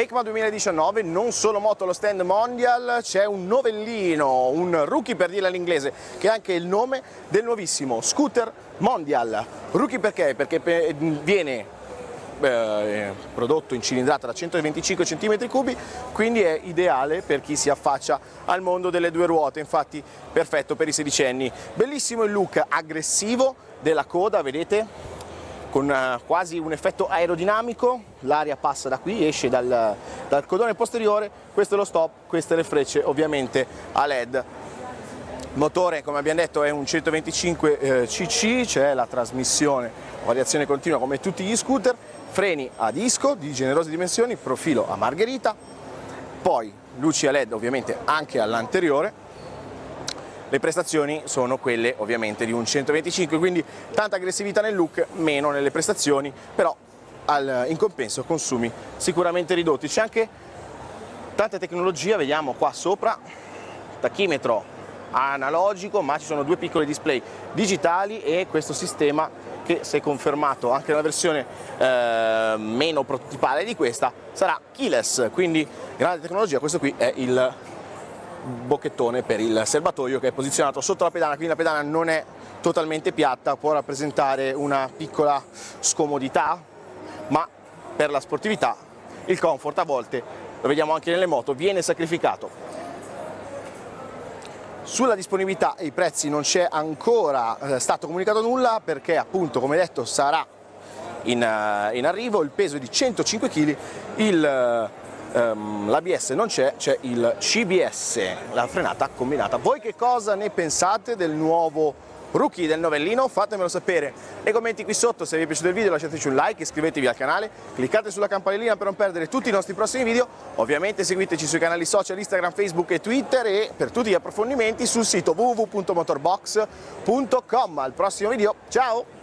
EICMA 2019, non solo moto allo stand mondial, c'è un novellino, un rookie per dirla all'inglese, che è anche il nome del nuovissimo scooter mondial. Rookie perché? Perché viene eh, prodotto in cilindrata da 125 cm3, quindi è ideale per chi si affaccia al mondo delle due ruote, infatti perfetto per i sedicenni. Bellissimo il look aggressivo della coda, vedete? Con uh, quasi un effetto aerodinamico, l'aria passa da qui, esce dal, dal, codone posteriore, questo è lo stop, queste le frecce ovviamente a LED. Motore come abbiamo detto è un 125 eh, cc, c'è la trasmissione variazione continua come tutti gli scooter, freni a disco di generose dimensioni, profilo a margherita, poi luci a LED ovviamente anche all'anteriore, le prestazioni sono quelle ovviamente di un 125, quindi tanta aggressività nel look, meno nelle prestazioni, però al, in compenso consumi sicuramente ridotti. C'è anche tanta tecnologia, vediamo qua sopra, tachimetro analogico, ma ci sono due piccoli display digitali e questo sistema che se confermato anche nella versione eh, meno prototipale di questa sarà keyless, quindi grande tecnologia, questo qui è il bocchettone per il serbatoio che è posizionato sotto la pedana, quindi la pedana non è totalmente piatta, può rappresentare una piccola scomodità, ma per la sportività il comfort a volte, lo vediamo anche nelle moto, viene sacrificato. Sulla disponibilità e i prezzi non c'è ancora eh, stato comunicato nulla perché appunto come detto sarà in, uh, in arrivo, il peso è di 105 kg, il um, l'ABS non c'è, c'è il CBS, la frenata combinata. Voi che cosa ne pensate del nuovo rookie del novellino? Fatemelo sapere nei commenti qui sotto, se vi è piaciuto il video lasciateci un like, iscrivetevi al canale, cliccate sulla campanellina per non perdere tutti i nostri prossimi video, ovviamente seguiteci sui canali social Instagram, Facebook e Twitter e per tutti gli approfondimenti sul sito www.motorbox.com. Al prossimo video, ciao!